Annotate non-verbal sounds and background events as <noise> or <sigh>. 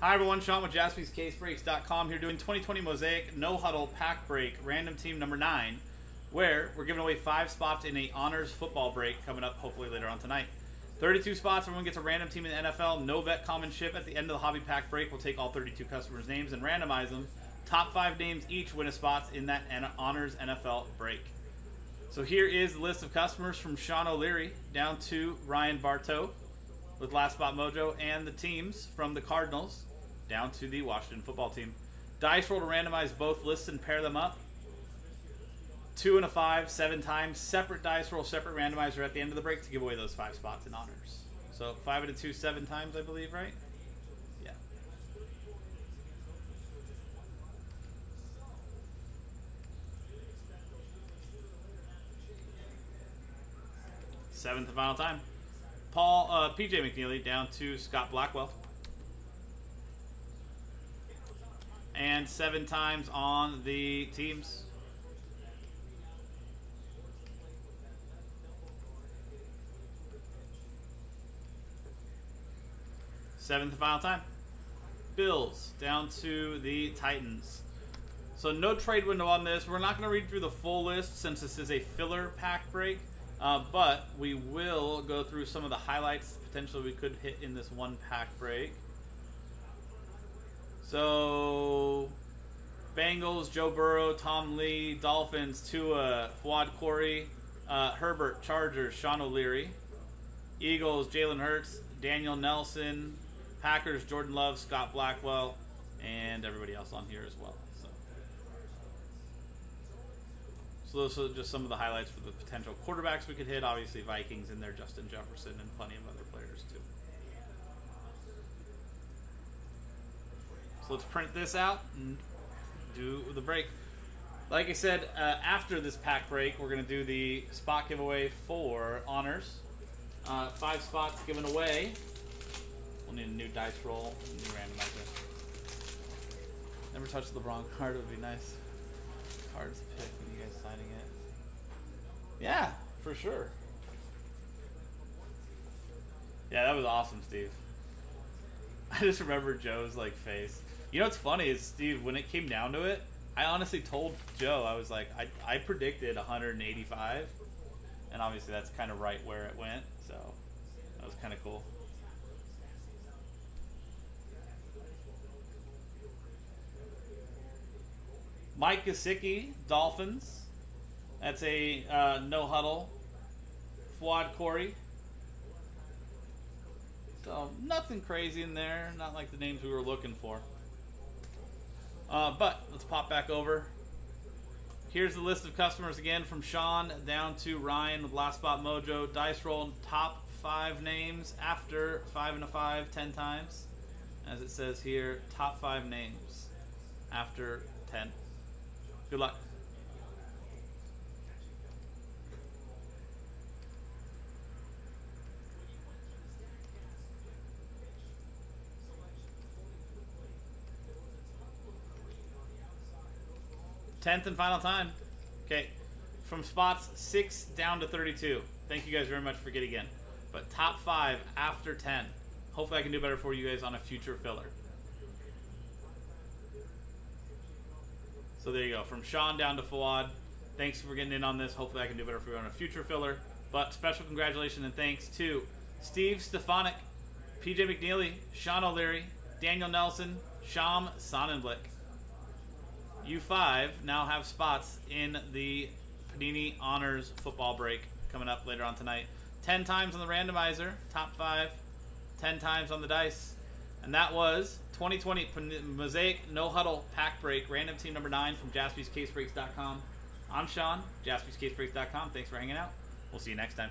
Hi everyone, Sean with jaspyscasebreaks.com here doing 2020 Mosaic No Huddle Pack Break Random Team number 9 where we're giving away 5 spots in a Honors Football Break coming up hopefully later on tonight. 32 spots, everyone gets a random team in the NFL, no vet common ship. At the end of the Hobby Pack Break, we'll take all 32 customers' names and randomize them. Top 5 names each win a spot in that Honors NFL Break. So here is the list of customers from Sean O'Leary down to Ryan Bartow with Last Spot Mojo and the teams from the Cardinals down to the Washington football team. Dice roll to randomize both lists and pair them up. Two and a five, seven times. Separate dice roll, separate randomizer at the end of the break to give away those five spots in honors. So five and a two, seven times, I believe, right? Yeah. Seventh and final time. Paul, uh, PJ McNeely down to Scott Blackwell. And seven times on the teams. Seventh and final time. Bills down to the Titans. So no trade window on this. We're not going to read through the full list since this is a filler pack break. Uh, but we will go through some of the highlights potentially we could hit in this one pack break. So, Bengals, Joe Burrow, Tom Lee, Dolphins, Tua, Fuad Corey, uh, Herbert, Chargers, Sean O'Leary, Eagles, Jalen Hurts, Daniel Nelson, Packers, Jordan Love, Scott Blackwell, and everybody else on here as well. So those are just some of the highlights for the potential quarterbacks we could hit. Obviously, Vikings in there, Justin Jefferson, and plenty of other players too. So let's print this out and do the break. Like I said, uh, after this pack break, we're going to do the spot giveaway for honors. Uh, five spots given away. We'll need a new dice roll, new randomizer. Never touched the LeBron card, it would be nice. Cards pick when you guys signing it. Yeah, for sure. Yeah, that was awesome, Steve. <laughs> I just remember Joe's like face. You know what's funny is Steve, when it came down to it, I honestly told Joe, I was like, I, I predicted 185, and obviously that's kind of right where it went, so that was kind of cool. Mike Gesicki, Dolphins. That's a uh, no huddle. Fuad Corey. So nothing crazy in there. Not like the names we were looking for. Uh, but let's pop back over. Here's the list of customers again from Sean down to Ryan with Last Spot Mojo. Dice roll top five names after five and a five ten times. As it says here, top five names after ten. Good luck. 10th and final time. Okay. From spots 6 down to 32. Thank you guys very much for getting in. But top 5 after 10. Hopefully I can do better for you guys on a future filler. So there you go. From Sean down to Fawad. Thanks for getting in on this. Hopefully I can do better for you on a future filler. But special congratulations and thanks to Steve Stefanik, PJ McNeely, Sean O'Leary, Daniel Nelson, Sham Sonnenblick you five now have spots in the Panini Honors football break coming up later on tonight. 10 times on the randomizer, top five, 10 times on the dice. And that was 2020 Mosaic No Huddle Pack Break, random team number nine from jaspyscasebreaks.com. I'm Sean, jaspyscasebreaks.com. Thanks for hanging out. We'll see you next time.